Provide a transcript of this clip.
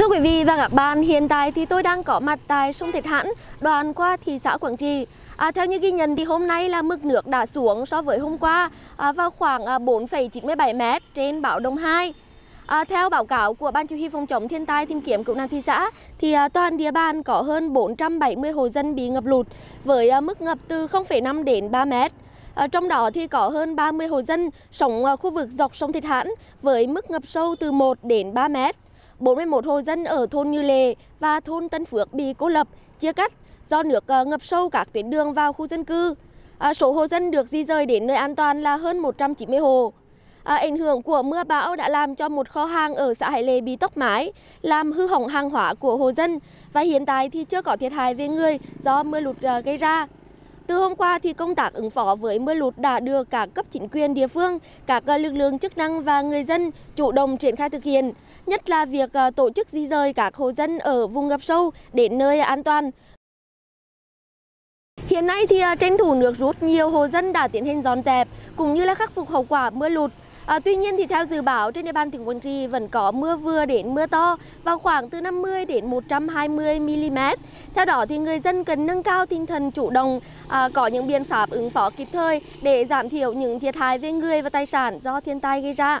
Thưa quý vị và các bạn, hiện tại thì tôi đang có mặt tại sông Thạch Hãn, đoạn qua thị xã Quảng Trị. À, theo như ghi nhận thì hôm nay là mực nước đã xuống so với hôm qua à, vào khoảng à, 4,97 m trên bão đông 2. À, theo báo cáo của Ban Chỉ huy phòng chống thiên tai tìm kiếm cứu nạn thị xã thì à, toàn địa bàn có hơn 470 hộ dân bị ngập lụt với à, mức ngập từ 0,5 đến 3 mét. À, trong đó thì có hơn 30 hộ dân sống ở khu vực dọc sông Thạch Hãn với mức ngập sâu từ 1 đến 3 mét. 41 hộ dân ở thôn Như Lệ và thôn Tân Phước bị cô lập, chia cắt do nước ờ, ngập sâu các tuyến đường vào khu dân cư. À, số hộ dân được di rời đến nơi an toàn là hơn 190 hộ. À, ảnh hưởng của mưa bão đã làm cho một kho hàng ở xã Hải Lề bị tốc mái, làm hư hỏng hàng hóa của hộ dân và hiện tại thì chưa có thiệt hại về người do mưa lụt ờ, gây ra. Từ hôm qua thì công tác ứng phó với mưa lụt đã được cả cấp chính quyền địa phương, các lực lượng chức năng và người dân chủ động triển khai thực hiện, nhất là việc ờ, tổ chức di rời các hộ dân ở vùng ngập sâu đến nơi an toàn, Hiện nay thì ờ, trên thủ nước rút, nhiều hộ dân đã tiến hành dọn dẹp cũng như là khắc phục hậu quả mưa lụt. À, tuy nhiên thì theo dự báo trên địa bàn tỉnh Quảng Trị vẫn có mưa vừa đến mưa to vào khoảng từ 50 đến 120 mm. Theo đó thì người dân cần nâng cao tinh thần chủ động, à, có những biện pháp ứng phó kịp thời để giảm thiểu những thiệt hại về người và tài sản do thiên tai gây ra.